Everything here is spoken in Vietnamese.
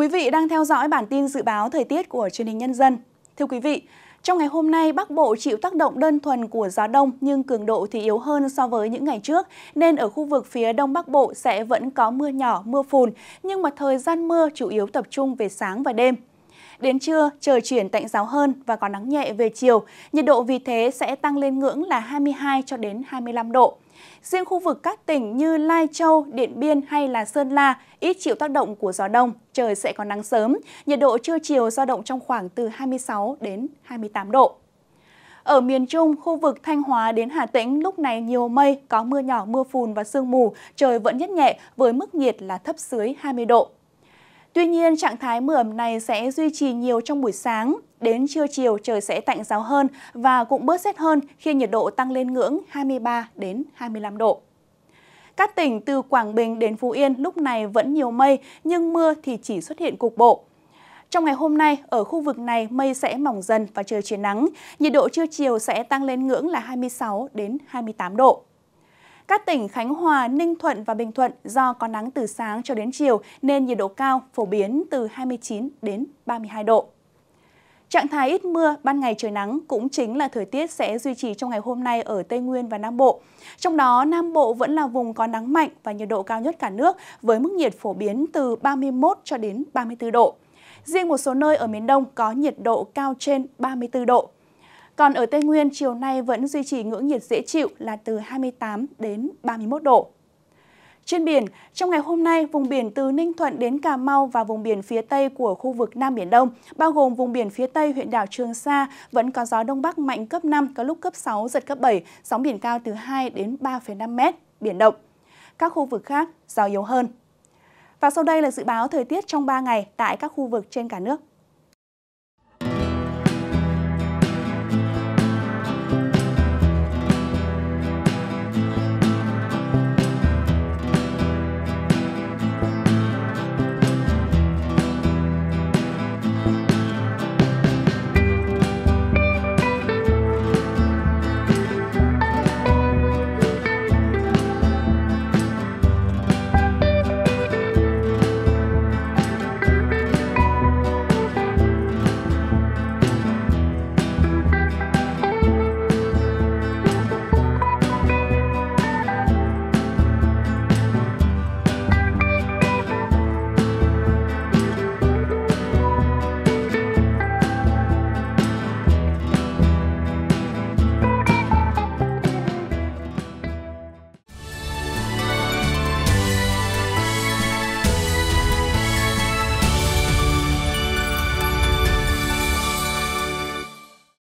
Quý vị đang theo dõi bản tin dự báo thời tiết của truyền hình nhân dân. Thưa quý vị, trong ngày hôm nay, Bắc Bộ chịu tác động đơn thuần của gió đông nhưng cường độ thì yếu hơn so với những ngày trước, nên ở khu vực phía Đông Bắc Bộ sẽ vẫn có mưa nhỏ, mưa phùn, nhưng mà thời gian mưa chủ yếu tập trung về sáng và đêm. Đến trưa, trời chuyển tạnh giáo hơn và có nắng nhẹ về chiều, nhiệt độ vì thế sẽ tăng lên ngưỡng là 22 cho đến 25 độ. Riêng khu vực các tỉnh như Lai Châu, Điện Biên hay là Sơn La ít chịu tác động của gió đông, trời sẽ có nắng sớm, nhiệt độ trưa chiều dao động trong khoảng từ 26 đến 28 độ. Ở miền Trung, khu vực Thanh Hóa đến Hà Tĩnh lúc này nhiều mây, có mưa nhỏ, mưa phùn và sương mù, trời vẫn nhất nhẹ với mức nhiệt là thấp dưới 20 độ. Tuy nhiên, trạng thái mưa ẩm này sẽ duy trì nhiều trong buổi sáng. Đến trưa chiều trời sẽ tạnh giáo hơn và cũng bớt rét hơn khi nhiệt độ tăng lên ngưỡng 23 đến 25 độ. Các tỉnh từ Quảng Bình đến Phú Yên lúc này vẫn nhiều mây nhưng mưa thì chỉ xuất hiện cục bộ. Trong ngày hôm nay, ở khu vực này mây sẽ mỏng dần và trời chuyển nắng. Nhiệt độ trưa chiều sẽ tăng lên ngưỡng là 26 đến 28 độ. Các tỉnh Khánh Hòa, Ninh Thuận và Bình Thuận do có nắng từ sáng cho đến chiều nên nhiệt độ cao phổ biến từ 29 đến 32 độ. Trạng thái ít mưa, ban ngày trời nắng cũng chính là thời tiết sẽ duy trì trong ngày hôm nay ở Tây Nguyên và Nam Bộ. Trong đó, Nam Bộ vẫn là vùng có nắng mạnh và nhiệt độ cao nhất cả nước với mức nhiệt phổ biến từ 31 cho đến 34 độ. Riêng một số nơi ở miền Đông có nhiệt độ cao trên 34 độ. Còn ở Tây Nguyên, chiều nay vẫn duy trì ngưỡng nhiệt dễ chịu là từ 28 đến 31 độ. Trên biển, trong ngày hôm nay, vùng biển từ Ninh Thuận đến Cà Mau và vùng biển phía Tây của khu vực Nam Biển Đông, bao gồm vùng biển phía Tây huyện đảo Trường Sa, vẫn có gió Đông Bắc mạnh cấp 5, có lúc cấp 6, giật cấp 7, sóng biển cao từ 2 đến 3,5 mét, biển động. Các khu vực khác, gió yếu hơn. Và sau đây là dự báo thời tiết trong 3 ngày tại các khu vực trên cả nước.